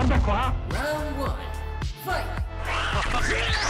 Round one. Fight!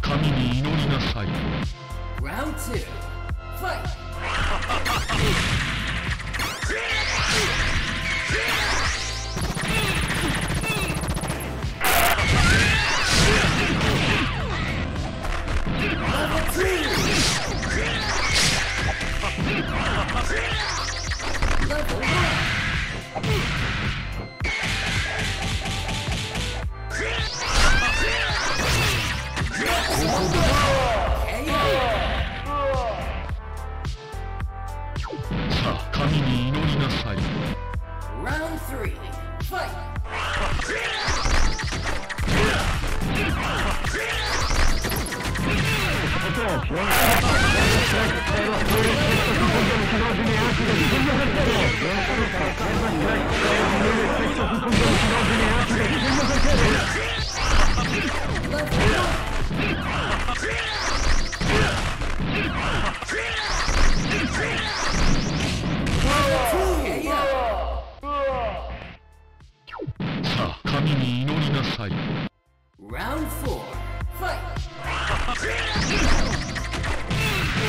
神に祈りなさい。神に祈りなさい Round three, fight! 祈りなさい Round 4 Fight!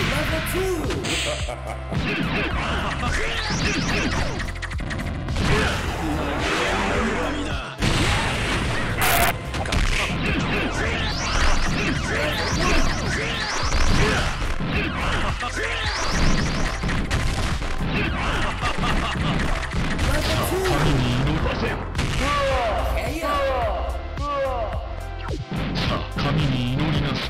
Level 2!